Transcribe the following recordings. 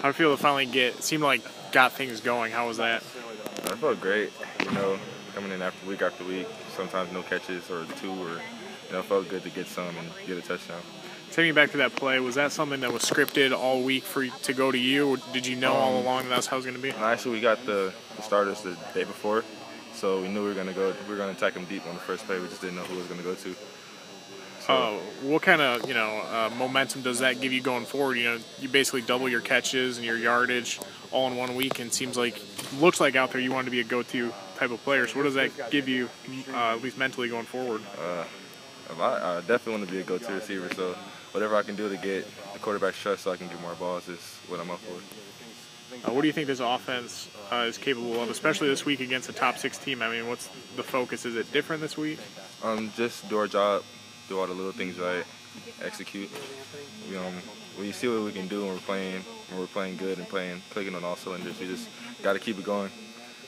How did it feel to finally get? It seemed like got things going. How was that? I felt great. You know, coming in after week after week, sometimes no catches or two, or you know, felt good to get some and get a touchdown. Taking me back to that play, was that something that was scripted all week for you to go to you, or did you know all Um, along that's how it was going to be? Actually, we got the, the starters the day before, so we knew we were gonna go. We were gonna attack them deep on the first play. We just didn't know who it was gonna go to. Uh, what kind of you know uh, momentum does that give you going forward? You know, you basically double your catches and your yardage all in one week, and seems like looks like out there you want to be a go-to type of player. So what does that give you, uh, at least mentally going forward? a lot, I definitely want to be a go-to receiver. So whatever I can do to get the quarterback trust, so I can get more balls, is what I'm up for. Uh, what do you think this offense uh, is capable of, especially this week against a top six team? I mean, what's the focus? Is it different this week? Um, just do our job, do all the little things right, execute. We, um, we see what we can do when we're playing, when we're playing good and playing, clicking on all cylinders. We just got to keep it going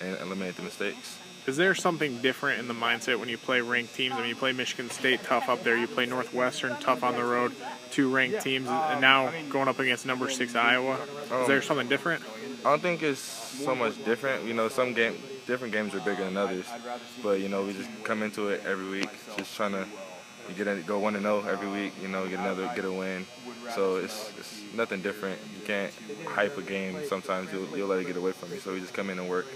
and eliminate the mistakes. Is there something different in the mindset when you play ranked teams? I mean, you play Michigan State tough up there, you play Northwestern tough on the road, two ranked teams, and now going up against number six Iowa. Is there something different? I don't think it's so much different. You know, some game, different games are bigger than others, but you know, we just come into it every week, just trying to get a, go one and zero every week. You know, get another, get a win. So it's, it's nothing different. You can't hype a game. Sometimes you'll, you'll let it get away from you. So we just come in and work